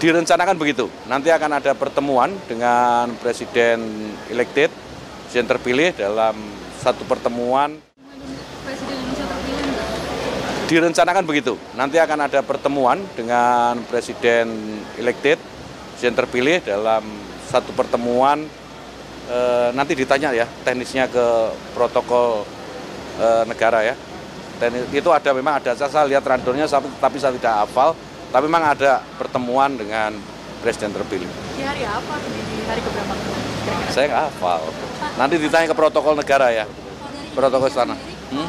Direncanakan begitu. Nanti akan ada pertemuan dengan Presiden elected, Presiden terpilih dalam satu pertemuan. Presiden Indonesia terpilih enggak? Direncanakan begitu. Nanti akan ada pertemuan dengan Presiden elected, Presiden terpilih dalam satu pertemuan. E, nanti ditanya ya teknisnya ke protokol e, negara ya. Teknis, itu ada memang ada saya lihat randornya tapi saya tidak hafal tapi memang ada pertemuan dengan presiden terpilih. Di hari apa? Di hari keberapa? Saya nggak hafal. Nanti ditanya ke protokol negara ya. Protokol istana. Hmm?